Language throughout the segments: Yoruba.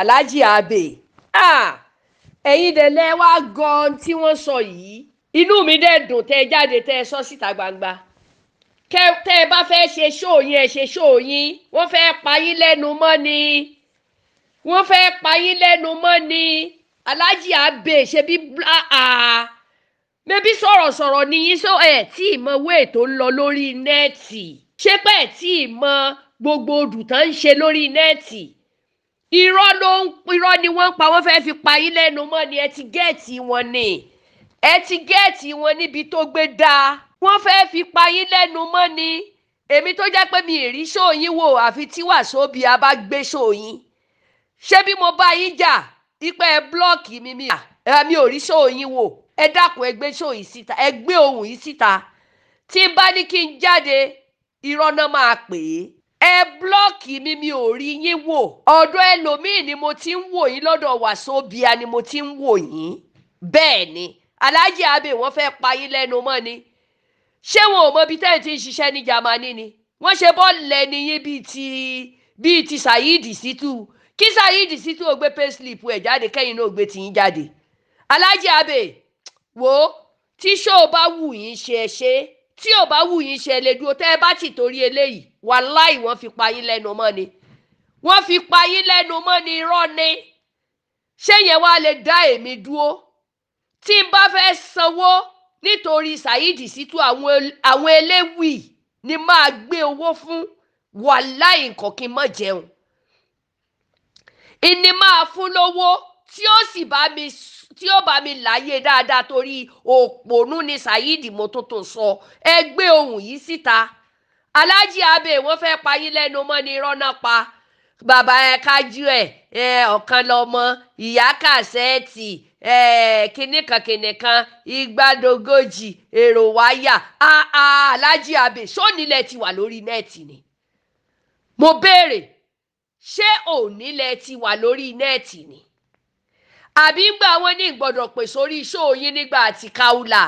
aláàjì abe. Ẹ̀yin dẹ̀lẹ́ wá gan tí wọ́n sọ yìí. Inú mi dẹ̀ dùn tẹ́ ẹ jáde tẹ́ ẹ sọ síta gbangba. Tẹ́ ẹ bá fẹ́ ṣe ṣóò yín ẹ ṣe ṣóò yín. Wọ́n fẹ́ pa yín lẹ́nu mọ́ ni. Wọ́n fẹ́ pa yín lẹ́nu mọ́ ni. Aláàjì abe ṣe bí mẹbí sọ̀rọ̀sọ̀rọ̀ nìyí sọ ẹ̀ tí ì mọ wéè tó ń lọ lórí nẹ́ẹ̀tì? Ṣé pẹ́ tí ì gbogbo odù tán ń ṣe lórí nẹ́ẹ̀tì irọ́ ló ń irọ́ ni wọ́n ń pa wọ́n fẹ́ fi pa yín lẹ́nu mọ́ ni. Ẹ ti gẹ́ẹ̀tì wọn ni. Ẹ ti gẹ́ẹ̀tì wọn níbi tó gbé dáa wọ́n fẹ́ fi pa yín lẹ́nu mọ́ ni. Èmi tó jẹ́ pé mi ì rí ṣòyìn wò àfi tí Wàsóbìà bá gbé ṣòyìn ṣé bí mo bá yín jà? Ipe ẹ blọọkì mi mi mi ò rí ṣòyìn wò. Ẹ dákun ẹ gbé ṣòyìn síta ẹ gbé ohùn yìí síta. Tí n bá ní kí n jáde irọ́ máa pè é ẹ blọọkì mi mi ò rí yín wò. Ọ̀dọ̀ ẹlòmíì ni mo ti ń wò yín lọ́dọ̀ Wàsóbìà ni mo ti ń wò yín. Bẹ́ẹ̀ ni Alhaji Abe wọ́n fẹ́ pa yín lẹ́nu mọ́ ni. Ṣé wọn ò mọ ibi tẹ́ẹ̀ tí ń ṣiṣẹ́ ní Jámánì ni? Wọ́n ṣe bọ́ọ̀lù ẹni yín bíi ti bíi ti Saheed Shittu. Kí Saheed Shittu ò gbé payslip ẹ̀ jáde kẹ́yìn náà ò gbé tìyín jáde. Alhaji Abe wo tí ṣó o bá wù yín ṣe ẹ ṣe tí ò bá wù yín ṣe lè dúró. Tẹ́ ẹ bá ti torí eléyìí wàláì wọ́n fi pa yín lẹ́nu mọ́ ni. Wọ́n fi pa yín lẹ́nu mọ́ ni irọ́ ni. Ṣé yẹn wá lè dá èmi dúró? Tí n bá fẹ́ sanwó nítorí Saheed Shittu àwọn eléwì ni máa gbé owó fún. Wàláì nǹkan mọ̀ jẹun. Ìní máa fún lówó tí ó sì bá mi tí ó bá mi láyé dáadáa torí òpònú ni Saheed mo tó tó sọ. Ẹ gbé ohun yìí síta. Alhaji Abe wọ́n fẹ́ pa yín lẹ́nu mọ́ ni rọ́nà pa. Bàbá ẹ kájú ẹ ẹ ọ̀kan lọ́mọ ìyá kàṣẹ́ẹ̀tì ẹ kìnìkan kìnìkan igbádogójì èrò wáyà. Alhaji Abe sónílẹ̀ ti wà lórí nẹ́ẹ̀tì ni? Mo béèrè ṣé ònílẹ̀ ti wà lórí nẹ́ẹ̀tì ni àbí gbà wọn ní gbọ́dọ̀ pè sórí iṣẹ́ yín nígbà àti kaula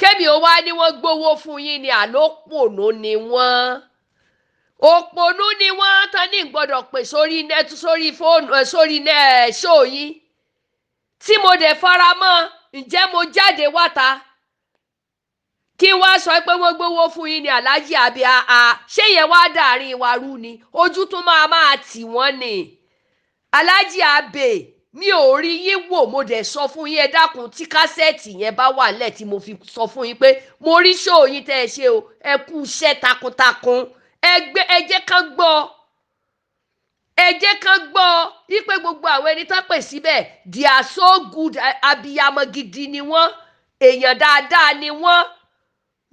kẹ́mi ó wá ní wọ́n gbowó fún yín ni àlòpònú ni wọ́n. Òpònú ni wọ́n tán ní gbọ́dọ̀ pè sórí nẹ́tù sórí fóònù ẹ̀ sórí ṣó yín. Tí mo dẹ̀ fara mọ́ ǹjẹ́ mo jáde wáta? Kí wá sọ pé wọ́n gbowó fún yín ni Alhaji Abe àá ṣé yẹn wá dàrin wa rú ni? Ojú tún máa máa tì wọ́n ni. Alhaji Abe mi ò rí yín wò mo dẹ̀ sọ fún yín ẹ dákun tí kásẹ̀tì yẹn bá wà nílẹ̀ tí mo fi sọ fún yín pé mo rí ṣóò yín tẹ́ ẹ ṣe o ẹ kú iṣẹ́ takuntakun. Ẹ gbé ẹ jẹ́ kán gbọ́. Ẹ jẹ́ kán gbọ́ wípé gbogbo àwọn ẹni tán pè síbẹ̀ they are so good abiyamọ gidi ni wọ́n èèyàn dáadáa ni wọ́n.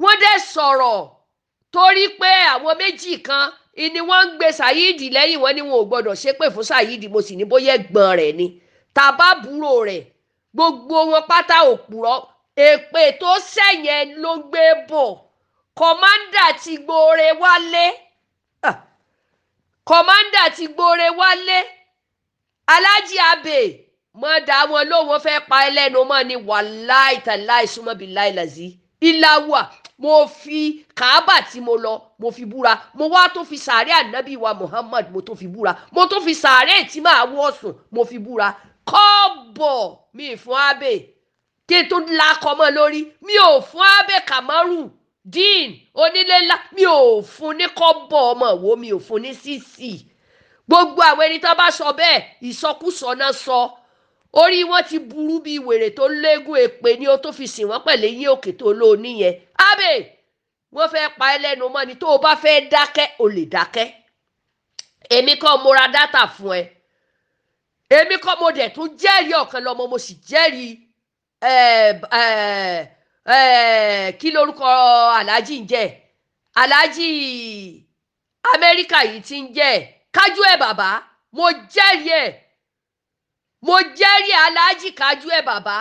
Wọ́n dẹ̀ sọ̀rọ̀ torí pé àwọn méjì kan ni wọ́n ń gbé Saheed lẹ́yìn wọn ni wọn ò gbọ́dọ̀ ṣépè fún Saheed mo sì ní bóyá ẹ̀gbọ́n rẹ̀ ni tàbá búrò rẹ̀ gbogbo wọn pátá òpùrọ́ èpè tó sẹ̀yẹn ló gbé bọ̀. Kọ́mándà ti gbóore wálé. Kọ́mándà ti gbóore wálé. Alhaji Abe mọ̀ dá wọn lóun fẹ́ pa ẹlẹ́nu mọ́ ni wàláì tàláì súnmọ́ bíi láìláìsí ìlàwà mo fi kàábà tí mo lọ mo fi búra. Mo wá tó fi sàárẹ̀ ànábì wa Muhammad mo tó fi búra. Mo tó fi sàárẹ̀ tí màá wọ̀ mo fi búra kọ́ọ̀bọ̀ mi fún Abe. Kí n tó lakọ mọ́ lórí. Mi ò fún Abe Kamaru. Dean onílé ńlá. Mi ò fún ní kọ́bọ̀ ọmọ wo mi ò fún ní sísì gbogbo àwọn ẹni tó bá sọ bẹ́ẹ̀ ìsọkúsọ náà sọ. Orí wọn ti burú bíi wèrè tó léegun èpè ni ó tó fi sìn wọ́n pẹ̀lẹ́ yín òkè tó lóo níyẹn Abe wọ́n fẹ́ pa ẹ́ lẹ́nu mọ́ ni. Tó o bá fẹ́ dákẹ́ o lè dákẹ́. Èmi kọ́ mo ra dátà fún ẹ èmi kọ́ mo dẹ̀ tún jẹ́rìí ọ̀kan lọ́mọ mo sì jẹ́rìí kí lórúkọ aláàjì ń jẹ́? Aláàjì amẹ́ríkà yìí ti ń jẹ́. Kájú ẹ̀ bàbá. Mo jẹ́rìí ẹ̀. Mo jẹ́rìí aláàjì kájú ẹ̀ bàbá.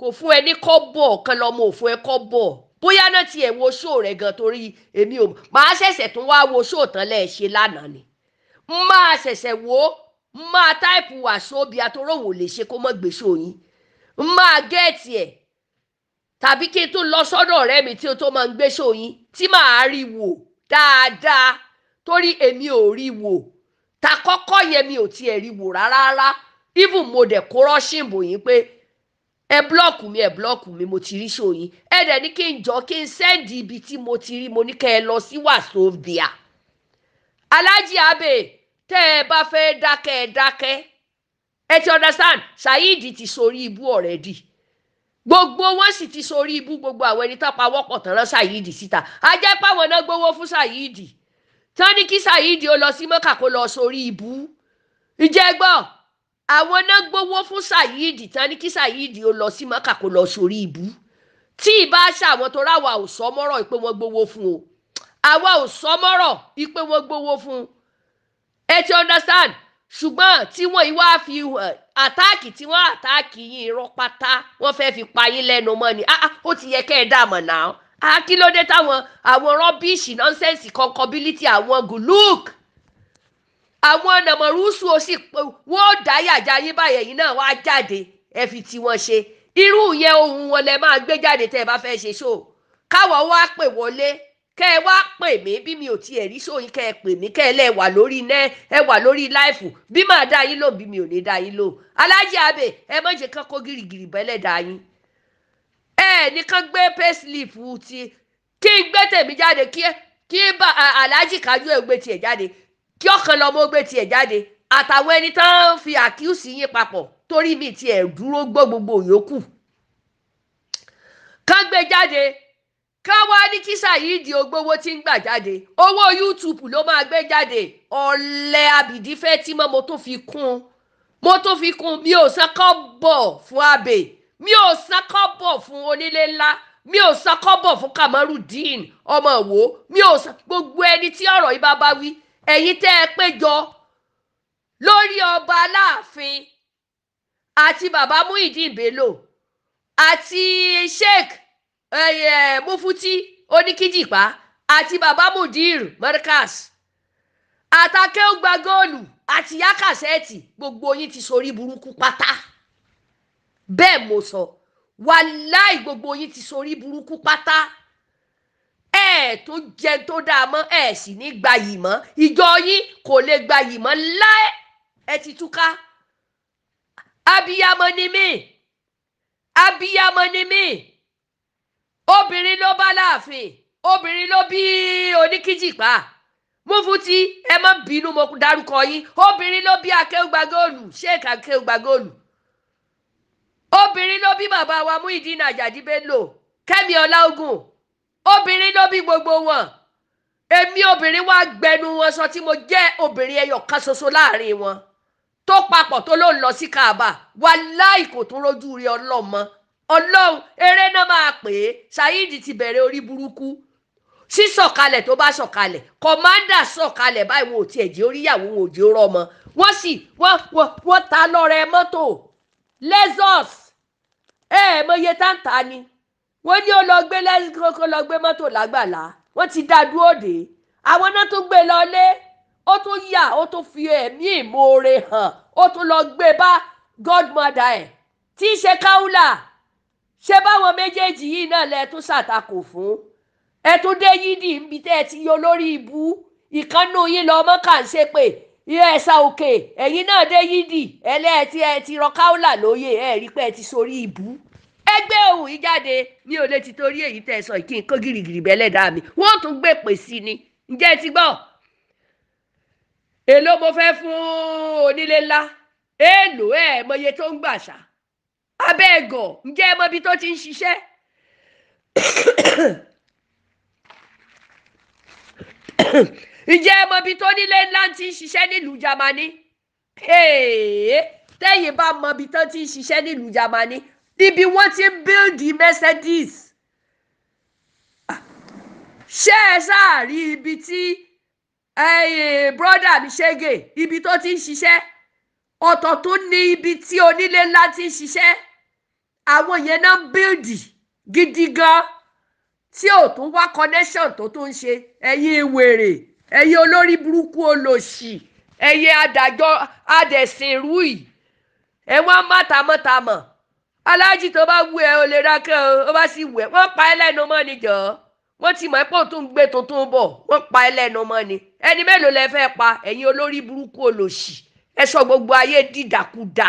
Kò fún ẹ ní kọ́bọ̀ kan lọ́mọ òfun ẹ kọ́bọ̀. Bóyá náà tiẹ̀ wo ṣó rẹ̀ gan torí èmi ò máa ṣẹ̀ṣẹ̀ tún wá wo ṣó tán lẹ́ẹ̀ ṣe lánàá ni. Máa ṣẹ̀ṣẹ̀ wo máa táìpù Wàsóbìà àtòròwò lè ṣe kó mọ́ ṣó yín. Máa gẹ́ẹ̀tì ẹ̀. Tàbí kí n tún lọ sọ́dọ̀ ọ̀rẹ́ mi tí o tó máa ń ṣó yín tí màá rí wò dáadáa. Torí èmi ò rí wò. Ta kọ́kọ́ yẹn mi ò tiẹ̀ rí wò rárá. Rárá even mo dẹ̀ kó rọ́ṣìn bò yín pé ẹ blọọkù mi ẹ blọọkù mi mo ti rí ṣòyìn ẹ dẹ̀ ní kí n jọ kí n sẹ́ndì ibi tí mo ti rí mo ní kẹ́ ẹ lọ sí wàsóbìà alájí abe tẹ́ ẹ bá fẹ́ dákẹ́ ẹ ẹ ti understand? Saheed ti sórí ibú already. Gbogbo wọn sì ti sórí ibú gbogbo àwọn ẹni tó pa wọ́pọ̀ tán rán saheed síta. A jẹ́ páwọn náà gbowó fún saheed. Tán ní kí saheed ó lọ sí mọ́kà kó lọ sórí ibú ìjẹ́ gbọ́? Àwọn náà gbowó fún saheed tán ní kí saheed ó lọ sí mọ́kà kó lọ sórí ibú tí ì bá ṣàwọn tó ráwa ò sọ mọ́rọ̀ pé wọ́n gbowó fún o. Àwa ò sọ mọ́rọ̀ pé wọ́n gbowó fún ẹ ti understand? Ṣùgbọ́n tí wọ́n yìí wá fi àtáàkì tí wọ́n àtáàkì yín irọ́ pátá wọ́n fẹ́ fi pa yín lẹ́nu mọ́ ni. Ah ó ti yẹ kẹ́ ẹ dààmú náà. Ah kí ló dé táwọn àwọn rọ́bìṣì nọ́nsẹ̀nsì kọ́ńkọ́bílítì àwọn gùlúùk àwọn nàmọ̀rúsù ó sì wọ́n dá yàjà yín báyẹn yìí náà wá jáde ẹ fi tiwọn ṣe. Irú yẹn ohun wọn lẹ máa gbé jáde tẹ́ ẹ bá fẹ́ ṣe ṣó. Káwọn wá pè wọlé kẹ ẹ wá pè mí bí mi ò tiẹ̀ rí sóyin kẹ ẹ pè mí kẹ ẹ lẹ wà lórí nẹ ẹ wà lórí láìfù. Bí màá dá yín lò bí mi ò ní dá yín lò alájí abẹ ẹ má jẹ́ kó gìrìgìrì bẹ́lẹ̀ dá yín. Ẹ nìkan gbé payslip ti kí n gbé tèmi jáde kí kí bá alájí kájú ẹ gbé tiẹ̀ jáde. Kí ọkàn lọmọ gbé tiẹ̀ jáde. Àtàwọn ẹni tán fi àkíyèsí yín papọ̀ torí mi tiẹ̀ dúró gbọ́ gbogbo yòókù. Kán gbé jáde káwá ní kí Saheed ogbówó tí ń gbà jáde. Owó YouTube ló máa gbé jáde. Ọ̀lẹ́ abìdí fẹ́ tí mọ́ mo tó fi kún mo tó fi kún mi ò sẹ́kọ́ bọ̀ fún abẹ mi ò sẹ́kọ́ bọ̀ fún onílé ńlá. Mi ò sẹ́kọ́ bọ̀ fún Kamarudeen ọmọ wo. Mi ò sẹ́ gbogbo ẹni tí ọ̀rọ̀ yìí bá bá wí. Ẹ̀yin tẹ́ ẹ péjọ lórí ọba aláàfin àti bàbá Muyideen Bello àti Sheikh mufuti oníkíjìpá àti baba mudir markas àtàkẹ́wògbà góòlù àti yákàsẹ́ẹ̀tì gbogbo yín ti sorí burúkú pátá. Bẹ́ẹ̀ mo sọ wàláì gbogbo yín ti sorí burúkú pátá. Ẹ tó jẹ tó dáa mọ́ ẹ sì ní gbayì mọ́. Ìjọ yín kò lè gbayì mọ́ láé. Ẹ ti túká. Abiyamọ ni mí. Abiyamọ ni mí obìnrin ló bá láàfin obìnrin ló bí oníkíjìpá mufuti ẹ má bínú mo dárúkọ yín. Obìnrin ló bí akéwùgbàgóòlù sheik akéwùgbàgóòlù obìnrin ló bí bàbá wa Muyideen Ajadi Bello Kẹ́mi Ọláògùn obìnrin ló bí gbogbo wọn. Èmi obìnrin wa gbẹnu wọn sọ tí mo jẹ́ obìnrin ẹyọ kan ṣoṣo láàárín wọn. Tó papọ̀ tó ló ń lọ sí Kaaba. Wàláì kò tún rojú rí ọlọ́mọ ọlọ́run eré náà máa pè é. Saheed ti bẹ̀rẹ̀ orí burúkú. Sísọ̀kalẹ̀ tó bá sọ̀kalẹ̀ kọ̀mándà sọ̀kalẹ̀ báyìí wọn ò tiẹ̀ jẹ́ oríyàwó wọn ò jẹ́ rọ́mọ wọ́n sì wọ́n ta lọ́rẹ̀ mọ́tò. Lexus. Ẹ ẹ mọye táǹtà ni. Wọ́n ní ó lọ gbé lẹ́sìkò lọ gbé mọ́tò lágbàlá. Wọ́n ti dá dúró dé àwọn náà tún gbé lọlé ó tún yà ó tún fi ẹ̀mí ìmoore hàn. Ó tún lọ gbé bá godmother ẹ̀ tí í ṣe káúlà ṣé báwọn méjèèjì yìí náà lẹ tún ṣàtakò fún? Ẹ tún dé yídì níbi tẹ́ ẹ ti yọ lórí ibú. Ìkànnù yín lọ ọmọ kà ń ṣe pé ẹ̀sà òkè ẹ̀yin náà dé yídì. Ẹlẹ́ẹ̀tì ẹ ti rọ káúlà lóye ẹ rí pé ẹ ti sórí ibú. Ẹgbẹ́ ohun yìí jáde. Mi ò lè ti torí èyí tẹ́ sọ kí n kó gìrìgìrì bẹ́lẹ̀ dá mi. Wọ́n tún gbé pè sí ni. Ǹjẹ́ ti gbọ́? Èló mo fẹ́ fún onílé ńlá? Èèlò ẹ̀ mọye tó ń gbà ṣá abẹ́ ẹ̀gọ̀ ǹjẹ́ ẹ mọ ibi tó ti ń ṣiṣẹ́? Ǹjẹ́ ẹ mọ ibi tó nílé ńlá ti ń ṣiṣẹ́ nílùú Jámánì? Tẹ́yìn bá mọ ibi tó ti ń ṣiṣẹ́ nílùú Jámánì níbi wọ́n ti ń bíldì Mercedes. Ṣé ẹ sáà rí ibi tí brọ́dà mi ṣẹ́gẹ̀ ibi tó ti ń ṣiṣẹ́? Ọ̀tọ̀ tó ní ibi tí onílé ńlá ti ń ṣiṣẹ́ àwọn yẹn náà ń bíldì gidi gan tí ò tún wá connection tó tún ń ṣe. Ẹ̀yin wèrè ẹ̀yin olórí burúkú olòṣì ẹ̀yin adájọ́ adẹ̀sìnrú yìí ẹ̀wọ̀n mọ́tàmọ́tàmọ́ aláàjì tó bá wù ẹ́ o lè dákẹ́ o. Ó bá sì wù ẹ́ wọ́n pa ẹ́ lẹ́nu mọ́ ni jọ̀ọ́. Wọ́n ti mọ̀ pé òun tún gbé tuntun bọ̀ wọ́n pa ẹlẹ́nu mọ́ ni. Ẹni mélòó lẹ fẹ́ pa? Ẹ̀yin olórí burúkú olòṣì. Ẹ sọ gbogbo ayé dìdàkudà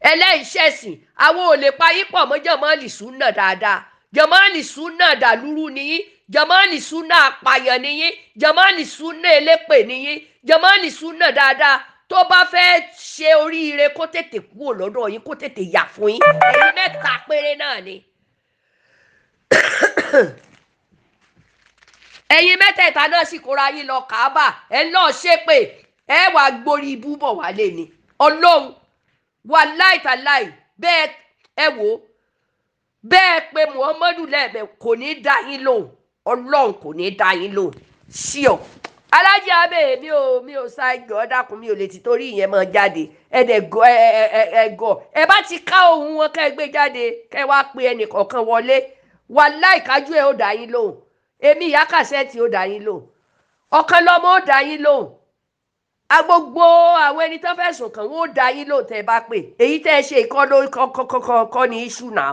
ẹlẹ́ìṣẹ̀sìn àwọn ò lè pa yín pọ̀ mọ́ jọmọ́ọ̀lì súnà dáadáa. Jọmọ́ọ̀lì súnà dàlúrú nìyí jọmọ́ọ̀lì súnà apààyàn nìyí jọmọ́ọ̀lì súnà elépè nìyí jọmọ́ọ̀lì súnà dáadáa. Tó bá fẹ́ ṣe oríire kó tètè kúrò lọ́dọ̀ yín kó tètè yà fún yín. Ẹ̀yin mẹ́ta péré náà ni. ẹ̀yin mẹ́tẹ̀ẹ̀ta náà sì kóra yín lọ kàábà ẹ̀ náà ṣépè. Ẹ wàá gborí ibú bọ̀ wálé ni. Ọlọ́run wà láìtàláì bẹ́ẹ̀ ẹ wò ó bẹ́ẹ̀ pé muhammadu lẹ́ẹ̀bẹ̀ kò ní dá yín lóhùn ọlọ́run kò ní dá yín lóhùn. Sí ọ. alájí abẹ́ mi ò mi ò sá ẹgbẹ́ ọ̀dàkùn mi ò lè ti torí ìyẹn máa jáde. Ẹ dẹ̀ gọ ẹ bá ti ká ohun wọn ká ẹ gbé jáde ká ẹ wá pe ẹnìkọ̀ọ̀kan wọlé. Wà láìkájú ẹ ó dá yín lóhùn. Èmi ìyá kàṣẹ́ẹ̀tì ó dá yín lóhùn. Ọ̀kan lọ́mọ ó dá yín lóhùn agbogbo àwọn ẹni tó fẹ̀sùn kàn wọ́n ó dá yín tẹ́ ẹ bá pè èyí tẹ́ ẹ ṣe ìkọ́ kọ́ kọ́ ní iṣu náà.